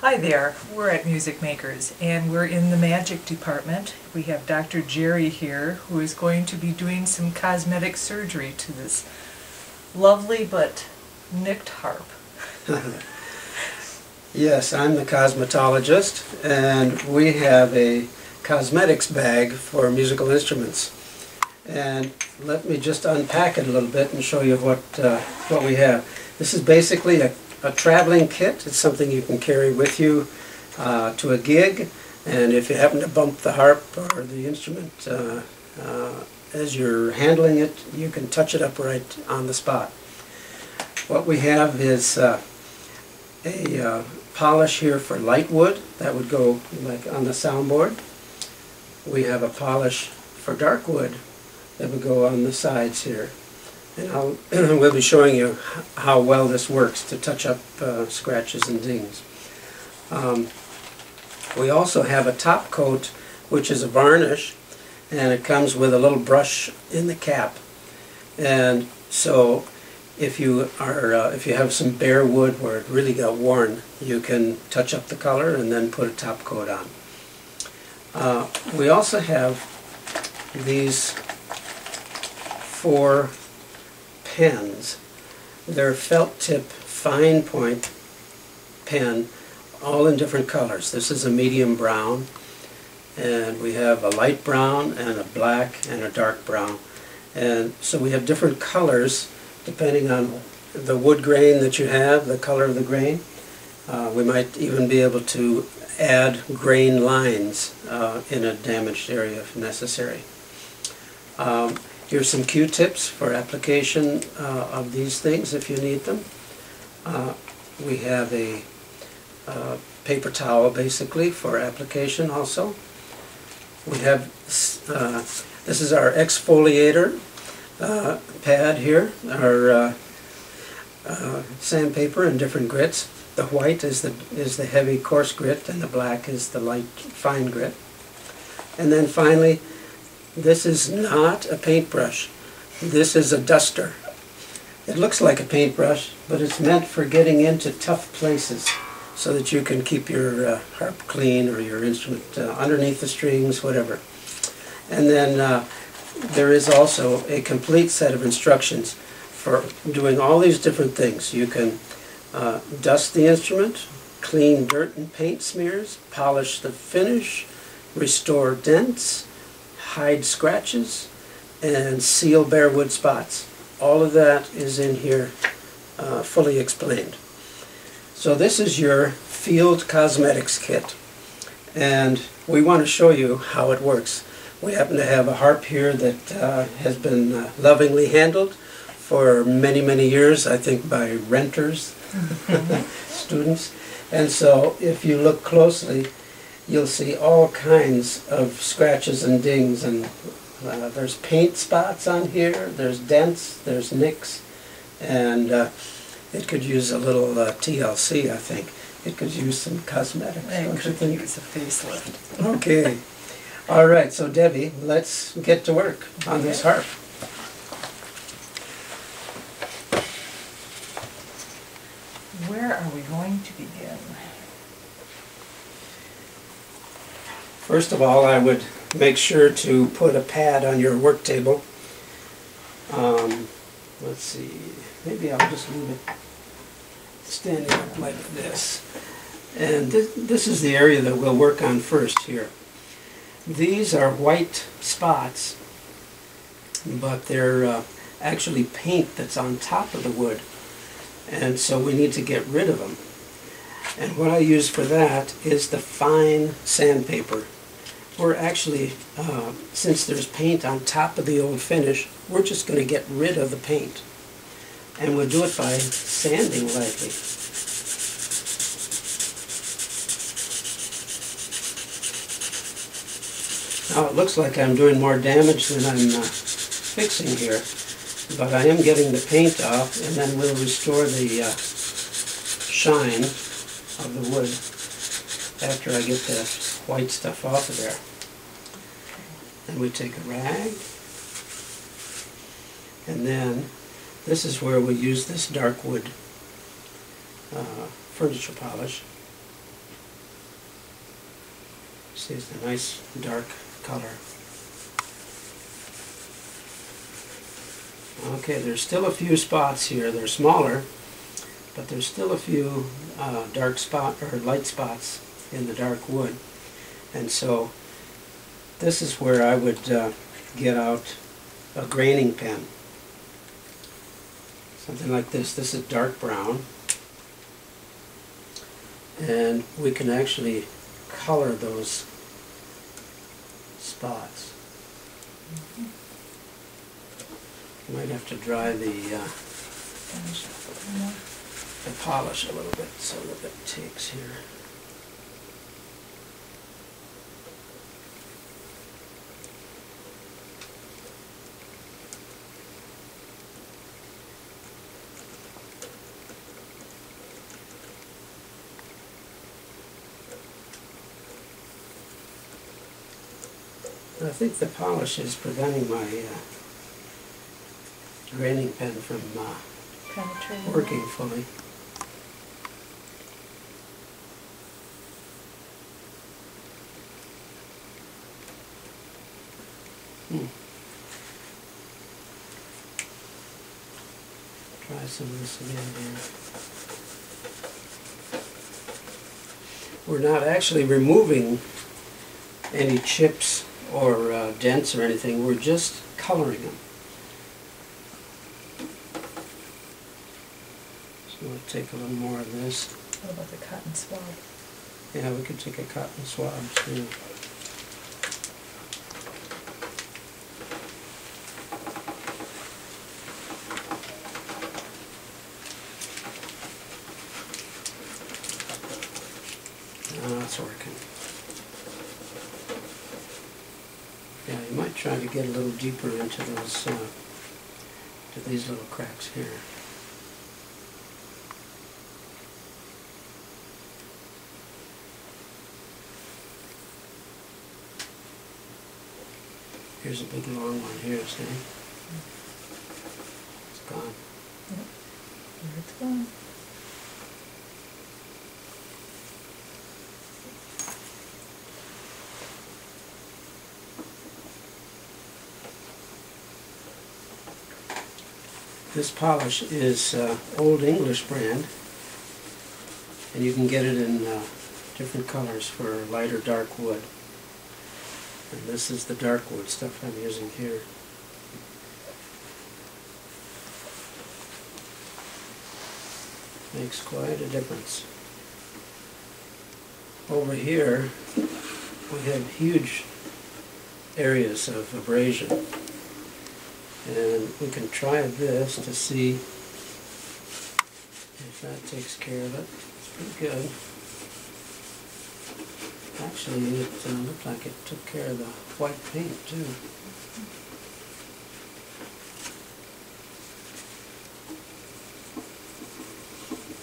Hi there, we're at Musicmakers and we're in the magic department. We have Dr. Jerry here who is going to be doing some cosmetic surgery to this lovely but nicked harp. Yes, I'm the cosmetologist, and we have a cosmetics bag for musical instruments. And let me just unpack it a little bit and show you what, uh, what we have. This is basically a, a traveling kit. It's something you can carry with you uh, to a gig, and if you happen to bump the harp or the instrument uh, uh, as you're handling it, you can touch it up right on the spot. What we have is uh, a uh, polish here for light wood, that would go like on the soundboard. We have a polish for dark wood that would go on the sides here. And I'll, we'll be showing you how well this works to touch up uh, scratches and dings. Um, we also have a top coat, which is a varnish, and it comes with a little brush in the cap. And so if you are uh, if you have some bare wood where it really got worn, you can touch up the color and then put a top coat on. Uh, we also have these four pens. They're felt tip fine point pen, all in different colors. This is a medium brown, and we have a light brown and a black and a dark brown. And so we have different colors depending on the wood grain that you have, the color of the grain. Uh, we might even be able to add grain lines uh, in a damaged area if necessary. Um, here's some Q-tips for application uh, of these things if you need them. Uh, we have a uh, paper towel basically for application also. We have, uh, this is our exfoliator uh, pad here, our uh, sandpaper in different grits. The white is the is the heavy coarse grit, and the black is the light fine grit. And then finally, this is not a paintbrush. This is a duster. It looks like a paintbrush, but it's meant for getting into tough places so that you can keep your uh, harp clean or your instrument uh, underneath the strings, whatever. And then uh, there is also a complete set of instructions for doing all these different things. You can uh, dust the instrument, clean dirt and paint smears, polish the finish, restore dents, hide scratches, and seal bare wood spots. All of that is in here uh, fully explained. So this is your field cosmetics kit and we want to show you how it works. We happen to have a harp here that uh, has been uh, lovingly handled for many, many years, I think by renters, students. And so if you look closely, you'll see all kinds of scratches and dings and uh, there's paint spots on here, there's dents, there's nicks, and uh, it could use a little uh, TLC, I think. It could use some cosmetics, I don't you could think? use a facelift. Okay. All right, so Debi, let's get to work on this harp. Where are we going to begin? First of all, I would make sure to put a pad on your work table. Um, let's see, maybe I'll just leave it standing up like this. And this, this is the area that we'll work on first here. These are white spots, but they're uh, actually paint that's on top of the wood. And so we need to get rid of them. And what I use for that is the fine sandpaper. We're actually, uh, since there's paint on top of the old finish, we're just going to get rid of the paint. And we'll do it by sanding lightly. Now it looks like I'm doing more damage than I'm uh, fixing here, but I am getting the paint off and then we'll restore the uh, shine of the wood after I get the white stuff off of there. And we take a rag and then this is where we use this dark wood uh, furniture polish. See, it's a nice dark color. Okay, there's still a few spots here. They're smaller, but there's still a few uh, dark spot or light spots in the dark wood. And so this is where I would uh, get out a graining pen. Something like this. This is dark brown. And we can actually color those spots. You Might have to dry the, uh, Finish up a little more. the polish a little bit so that it takes here. I think the polish is preventing my uh, graining pen from uh, working fully. Hmm. Try some of this again here. We're not actually removing any chips or uh, dents or anything, we're just coloring them. So we'll take a little more of this. What about the cotton swab? Yeah, we could take a cotton swab too. Now that's working. Yeah, you might try to get a little deeper into those, uh, to these little cracks here. Here's a big long one here, see? It's gone. Here it's gone. This polish is uh, Old English brand, and you can get it in uh, different colors for light or dark wood. And this is the dark wood stuff I'm using here. Makes quite a difference. Over here, we have huge areas of abrasion. And we can try this to see if that takes care of it. It's pretty good. Actually, it uh, looked like it took care of the white paint too.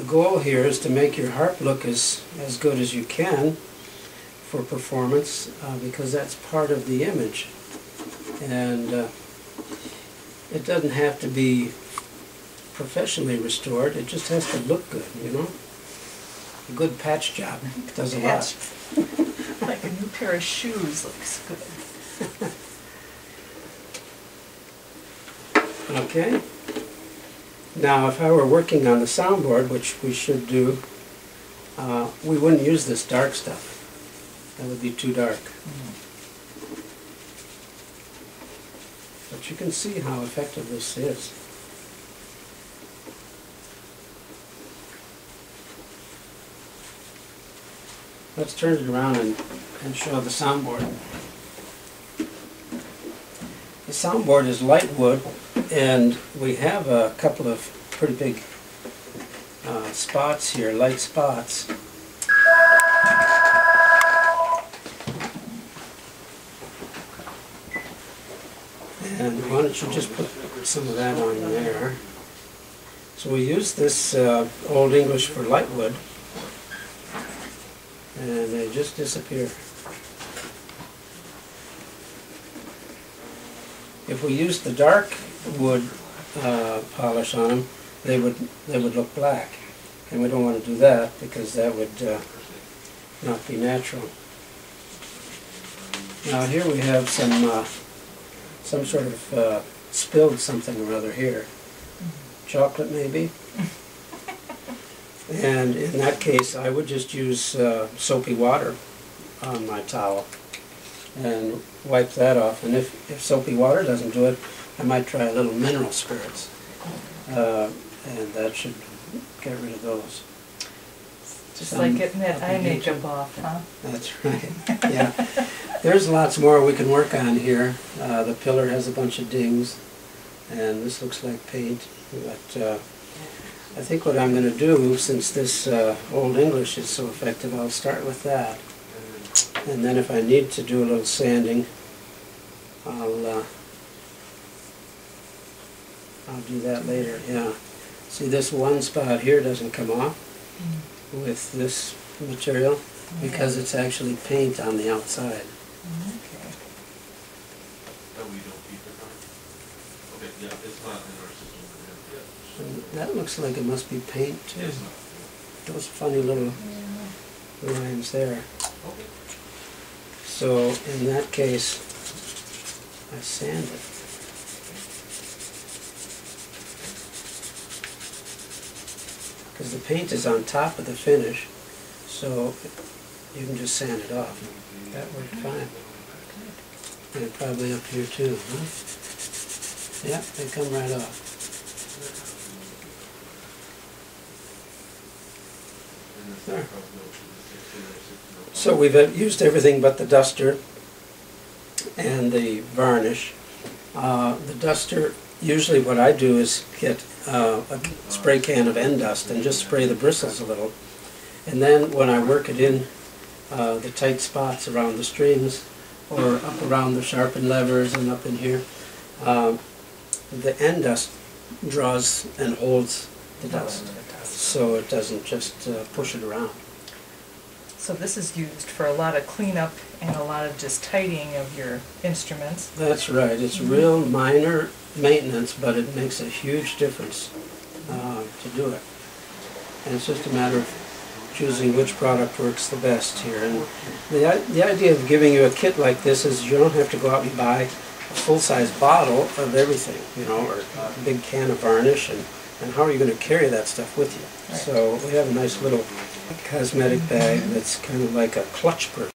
The goal here is to make your harp look as, as good as you can for performance uh, because that's part of the image. And uh, it doesn't have to be professionally restored, it just has to look good, you know? A good patch job does a lot. Like a new pair of shoes looks good. Okay? Now, if I were working on the soundboard, which we should do, uh, we wouldn't use this dark stuff. That would be too dark. But you can see how effective this is. Let's turn it around and, and show the soundboard. The soundboard is light wood, and we have a couple of pretty big uh, spots here, light spots. And why don't you just put some of that on there. So we use this uh, Old English for light wood, and they just disappear. If we used the dark wood uh, polish on them, they would they would look black, and we don't want to do that because that would uh, not be natural. Now here we have some, uh, some sort of uh, spilled something or other here. Chocolate maybe? And in that case, I would just use uh, soapy water on my towel and wipe that off. And if, if soapy water doesn't do it, I might try a little mineral spirits. Uh, And that should get rid of those. Just Some like getting that eye up in here, makeup off, huh? That's right, yeah. There's lots more we can work on here. Uh, the pillar has a bunch of dings, and this looks like paint, but, uh, I think what I'm gonna do, since this, uh, Old English is so effective, I'll start with that. And then if I need to do a little sanding, I'll, uh, I'll do that later, yeah. See, this one spot here doesn't come off with this material because it's actually paint on the outside. Okay. We don't keep it on? Okay, yeah, it's not in our system, yeah, And that looks like it must be paint too. It's not. Those funny little lines there. Okay. So in that case, I sand it. Because the paint is on top of the finish, so you can just sand it off. That worked fine. And probably up here too, huh? Yeah, they come right off. There. not probably no, it's sixteen or sixteen five. So we've uh, used everything but the duster and the varnish. Uh, The duster, usually what I do is get uh, a spray can of Endust and just spray the bristles a little. And then when I work it in, uh, the tight spots around the strings or up around the sharpened levers and up in here, um, the Endust draws and holds the dust, so it doesn't just uh, push it around. So this is used for a lot of cleanup and a lot of just tidying of your instruments. That's right, it's real minor maintenance, but it makes a huge difference uh, to do it. And it's just a matter of choosing which product works the best here. And the, the idea of giving you a kit like this is you don't have to go out and buy a full-size bottle of everything, you know, or a big can of varnish, and, and how are you gonna carry that stuff with you? Right. So we have a nice little cosmetic bag that's kind of like a clutch purse.